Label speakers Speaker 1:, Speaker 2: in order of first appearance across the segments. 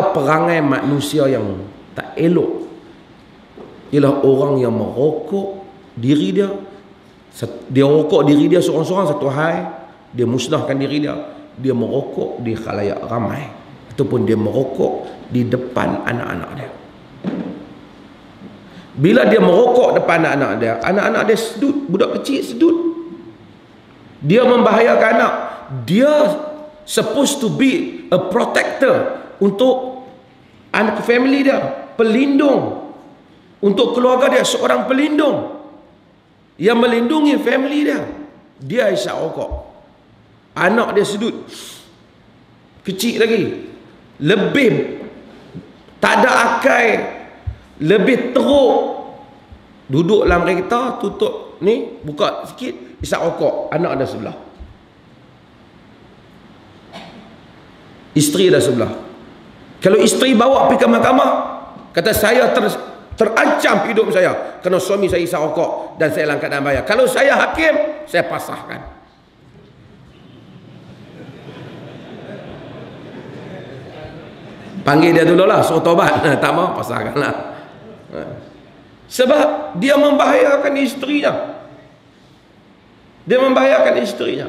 Speaker 1: perangai manusia yang tak elok. Ialah orang yang merokok diri dia. Dia rokok diri dia seorang-seorang satu hai dia musnahkan diri dia. Dia merokok di khalayak ramai. Ataupun dia merokok di depan anak-anak dia. Bila dia merokok depan anak-anak dia anak-anak dia sedut budak kecil sedut. Dia membahayakan anak. Dia supposed to be a protector untuk anak family dia pelindung. Untuk keluarga dia seorang pelindung. Yang melindungi family dia dia isyak rokok. Anak dia sedut. Kecil lagi. Lebih tak ada akai lebih teruk. Duduk dalam kereta tutup ni buka sikit isap rokok. Anak ada sebelah. Isteri ada sebelah kalau isteri bawa pergi ke mahkamah kata saya ter, terancam hidup saya kerana suami saya isap rokok dan saya dalam keadaan bayar. Kalau saya hakim saya pasahkan panggil dia dulu lah suruh tobat tak mau pasahkan lah sebab dia membahayakan isterinya. Dia membahayakan isterinya.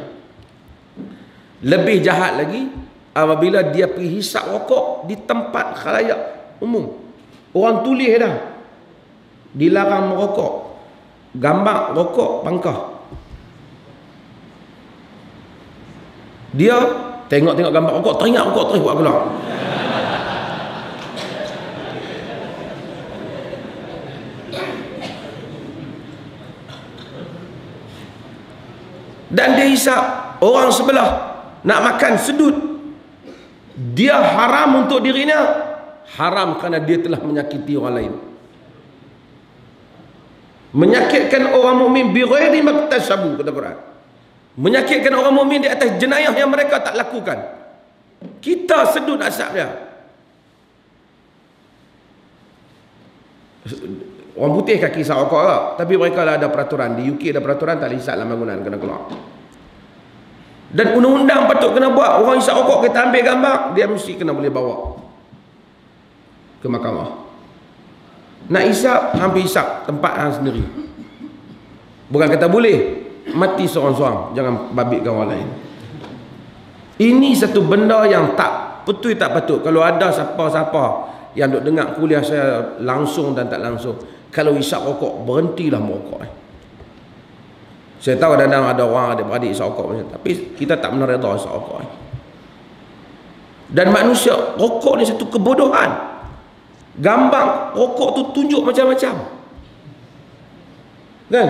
Speaker 1: Lebih jahat lagi apabila dia pergi hisap rokok di tempat khalayak umum orang tulis dah dilarang merokok gambar rokok pangkah. Dia tengok-tengok gambar rokok teringat rokok terus buat keluar. Dan dia hisap orang sebelah nak makan sedut dia haram untuk dirinya? Haram kerana dia telah menyakiti orang lain. Menyakitkan orang mukmin bi ghairi maktasabu kata Quran. Menyakitkan orang mukmin di atas jenayah yang mereka tak lakukan. Kita sedut asap dia. Orang putih kaki sah rokok lah. tapi mereka lah ada peraturan. Di UK ada peraturan tak lisat dalam bangunan kena keluar dan undang-undang patut kena buat orang isap rokok kita ambil gambar dia mesti kena boleh bawa ke mahkamah nak isap, hampir isap tempat hang sendiri. Bukan kata boleh. Mati seorang-seorang. Jangan babitkan orang lain. Ini satu benda yang tak betul tak patut. Kalau ada siapa-siapa yang duk dengar kuliah saya langsung dan tak langsung. Kalau isap rokok, berhentilah merokok. Eh. Saya tahu kadang-kadang ada orang ada beradik isap rokok. Macam. Tapi kita tak benar reda isap rokok. Eh. Dan manusia, rokok ni satu kebodohan. Gambar rokok tu tunjuk macam-macam. Kan?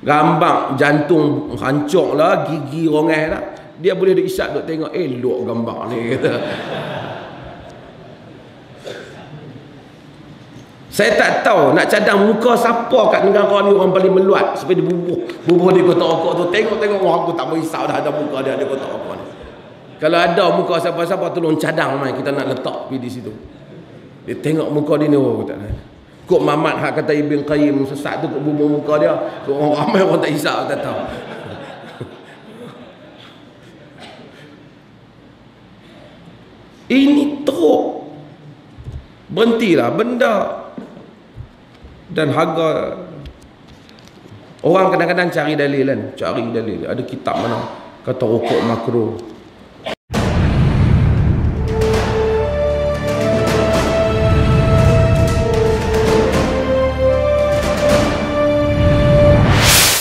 Speaker 1: Gambar jantung hancur lah, gigi rongai lah. Dia boleh diisap duk tengok, eh elok gambar ni kata. Saya tak tahu nak cadang muka siapa kat negara ni orang paling meluat supaya dia bubuh. Bubuh di kotak rokok tu. Tengok-tengok orang aku tak merisau dah ada muka dia ada kotak rokok ni. Kalau ada muka siapa-siapa tolong cadang mai kita nak letak pergi di situ. Dia tengok muka dia ni oh, tak Kok mamat hak kata Ibn Qayyim sesat tu kok bubur muka dia. Kok orang ramai orang tak hisap tak tahu. Ini teruk. Berhentilah benda dan harga orang kadang-kadang cari dalil kan, cari dalil. Ada kitab mana? Kata rokok makro